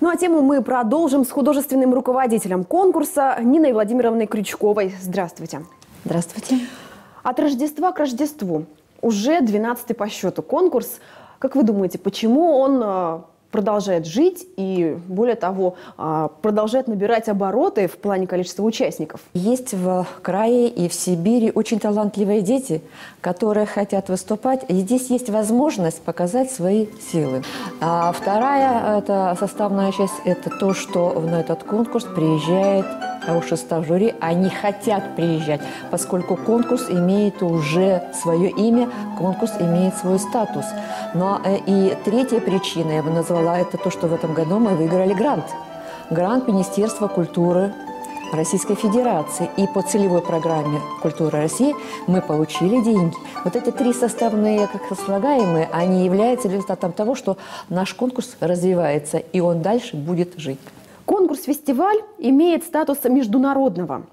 Ну а тему мы продолжим с художественным руководителем конкурса Ниной Владимировной Крючковой. Здравствуйте. Здравствуйте. От Рождества к Рождеству уже 12 по счету конкурс. Как вы думаете, почему он э, продолжает жить и, более того, а, продолжает набирать обороты в плане количества участников. Есть в крае и в Сибири очень талантливые дети, которые хотят выступать, и здесь есть возможность показать свои силы. А вторая это составная часть – это то, что на этот конкурс приезжает хороший состав жюри, они хотят приезжать, поскольку конкурс имеет уже свое имя, конкурс имеет свой статус. Но э, и третья причина, я бы назвала, это то, что в этом году мы выиграли грант. Грант Министерства культуры Российской Федерации. И по целевой программе «Культура России» мы получили деньги. Вот эти три составные, как слагаемые, они являются результатом того, что наш конкурс развивается, и он дальше будет жить. Конкурс-фестиваль имеет статус международного.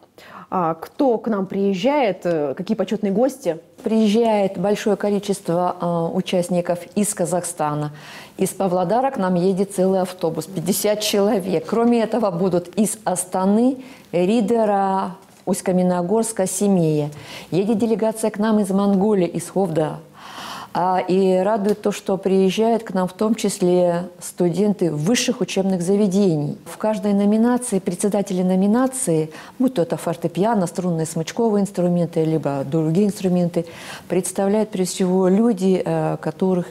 А кто к нам приезжает, э, какие почетные гости? Приезжает большое количество э, участников из Казахстана. Из Павлодара к нам едет целый автобус, 50 человек. Кроме этого будут из Астаны, Ридера, Усть-Каменогорска, Семея. Едет делегация к нам из Монголии, из Ховда, а, и радует то, что приезжают к нам в том числе студенты высших учебных заведений. В каждой номинации, председатели номинации, будь то это фортепиано, струнные смычковые инструменты, либо другие инструменты, представляют прежде всего люди, э, которых,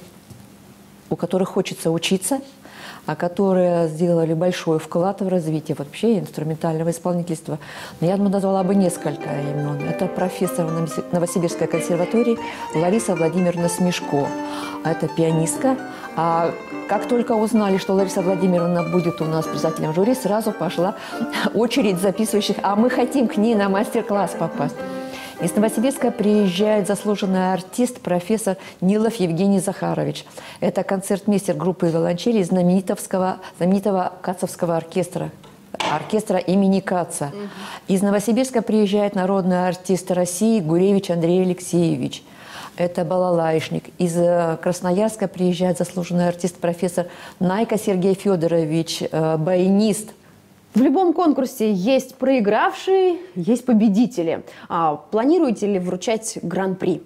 у которых хочется учиться – которые сделали большой вклад в развитие вообще инструментального исполнительства. Но я бы назвала бы несколько имен. Это профессор Новосибирской консерватории Лариса Владимировна Смешко. Это пианистка. А как только узнали, что Лариса Владимировна будет у нас председателем жюри, сразу пошла очередь записывающих, а мы хотим к ней на мастер-класс попасть. Из Новосибирска приезжает заслуженный артист, профессор Нилов Евгений Захарович. Это концертмейстер группы виолончели знаменитого, знаменитого Кацовского оркестра оркестра имени Каца. Из Новосибирска приезжает народный артист России Гуревич Андрей Алексеевич. Это балалайшник. Из э, Красноярска приезжает заслуженный артист, профессор Найка Сергей Федорович, э, баянист – в любом конкурсе есть проигравшие, есть победители. А планируете ли вручать гран-при?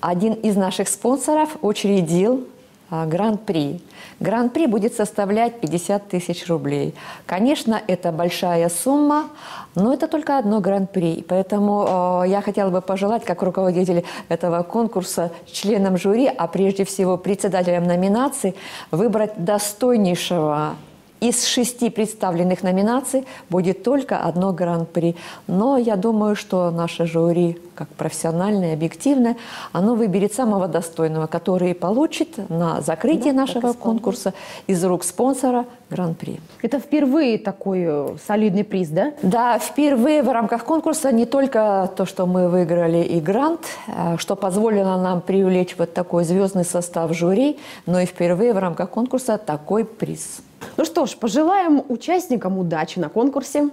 Один из наших спонсоров учредил а, гран-при. Гран-при будет составлять 50 тысяч рублей. Конечно, это большая сумма, но это только одно гран-при. Поэтому э, я хотела бы пожелать, как руководитель этого конкурса, членам жюри, а прежде всего председателям номинации, выбрать достойнейшего из шести представленных номинаций будет только одно гран-при. Но я думаю, что наше жюри, как профессиональное, объективное, оно выберет самого достойного, который получит на закрытии да, нашего конкурса из рук спонсора гран-при. Это впервые такой э, солидный приз, да? Да, впервые в рамках конкурса не только то, что мы выиграли и грант, э, что позволило нам привлечь вот такой звездный состав жюри, но и впервые в рамках конкурса такой приз. Ну что ж, пожелаем участникам удачи на конкурсе.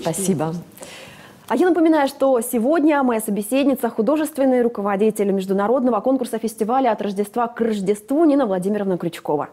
Спасибо. А я напоминаю, что сегодня моя собеседница – художественный руководитель международного конкурса фестиваля «От Рождества к Рождеству» Нина Владимировна Крючкова.